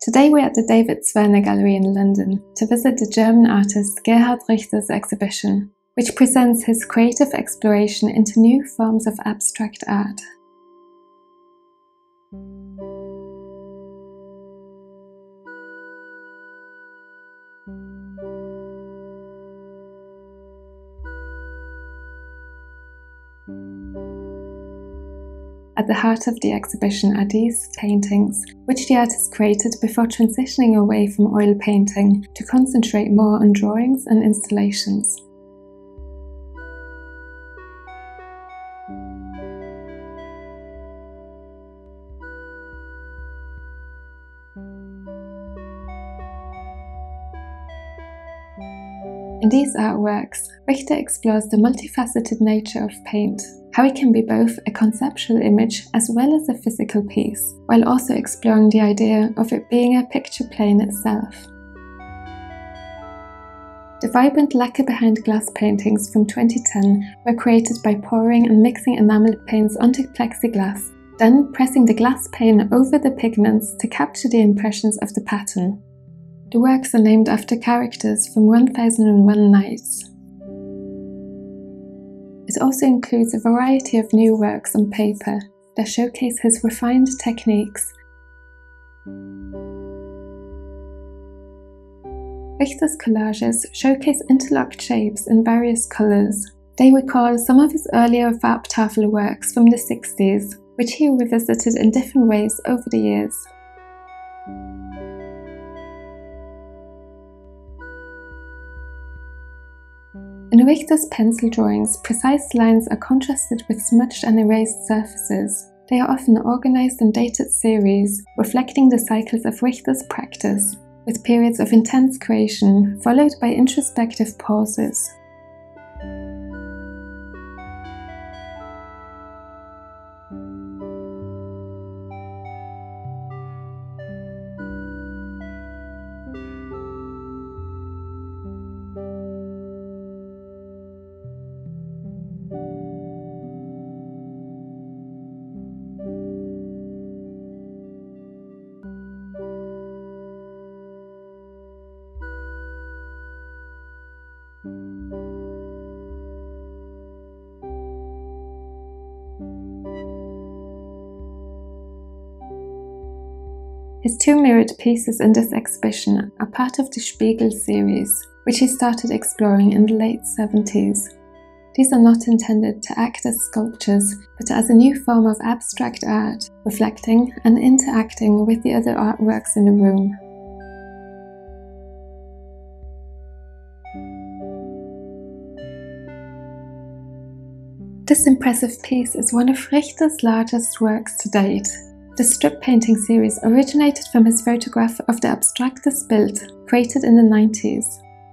Today we're at the David Zwirner Gallery in London to visit the German artist Gerhard Richter's exhibition, which presents his creative exploration into new forms of abstract art. At the heart of the exhibition are these paintings, which the artist created before transitioning away from oil painting to concentrate more on drawings and installations. In these artworks, Richter explores the multifaceted nature of paint, how it can be both a conceptual image as well as a physical piece, while also exploring the idea of it being a picture plane itself. The vibrant lacquer behind glass paintings from 2010 were created by pouring and mixing enamel paints onto plexiglass, then pressing the glass pane over the pigments to capture the impressions of the pattern. The works are named after characters from 1001 Nights. It also includes a variety of new works on paper that showcase his refined techniques. Richter's collages showcase interlocked shapes in various colours. They recall some of his earlier Farbtafel works from the 60s, which he revisited in different ways over the years. In Richter's pencil drawings, precise lines are contrasted with smudged and erased surfaces. They are often organized in dated series, reflecting the cycles of Richter's practice, with periods of intense creation followed by introspective pauses. His two mirrored pieces in this exhibition are part of the Spiegel series, which he started exploring in the late 70s. These are not intended to act as sculptures, but as a new form of abstract art, reflecting and interacting with the other artworks in the room. This impressive piece is one of Richter's largest works to date, the strip painting series originated from his photograph of the Abstraktes Bild, created in the 90s,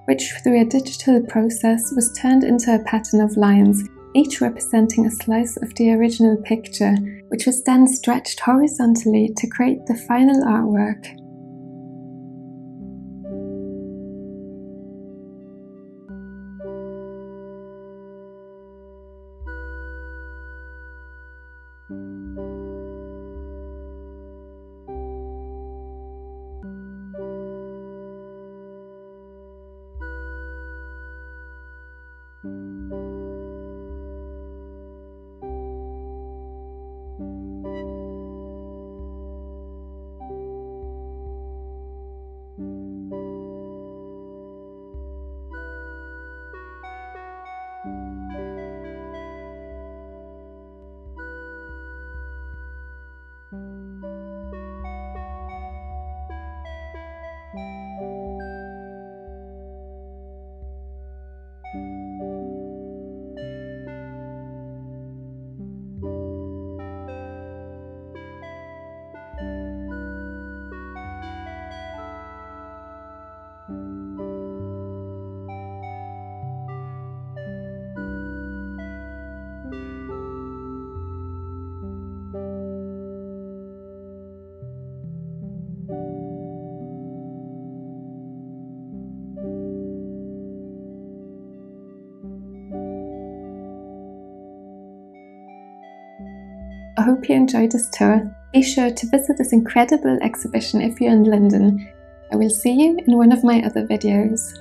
which through a digital process was turned into a pattern of lines, each representing a slice of the original picture, which was then stretched horizontally to create the final artwork. I hope you enjoyed this tour. Be sure to visit this incredible exhibition if you're in London. I will see you in one of my other videos.